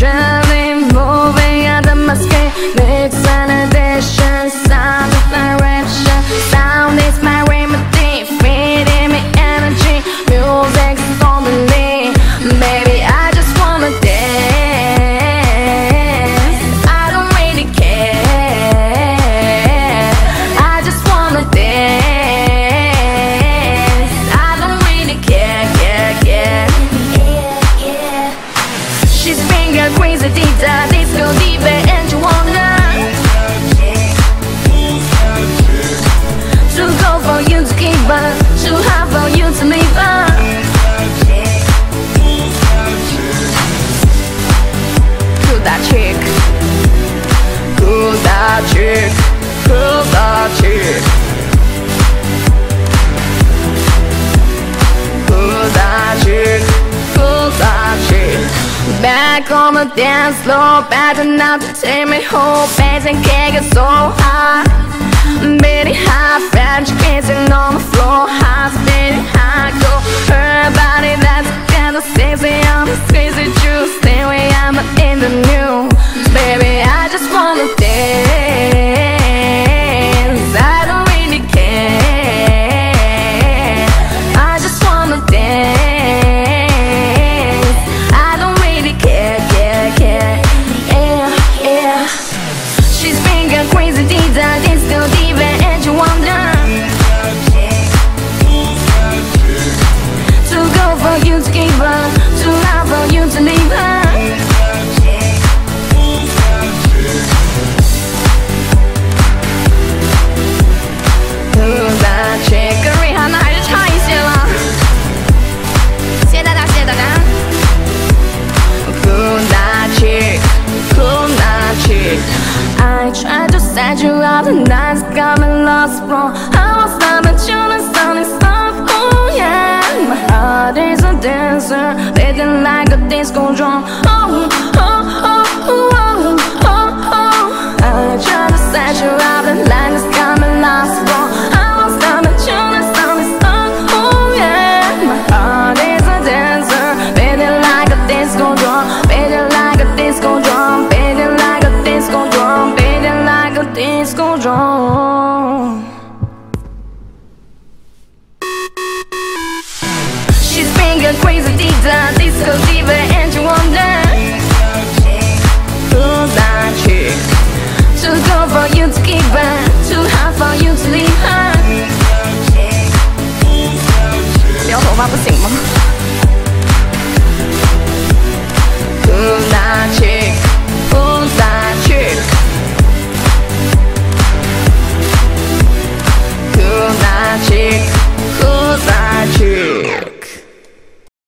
Shine Too hard for you to leave her that chick that chick that chick that chick Back on the dance floor, better not to take me home, bass and kick it so high. Many high French Dancing on the floor? Said you are the nights got me lost from. I was not but the sun is off, oh yeah. My heart is a dancer, beating like a disco drum, oh. home She's been going crazy, diva, disco diva, and you wonder.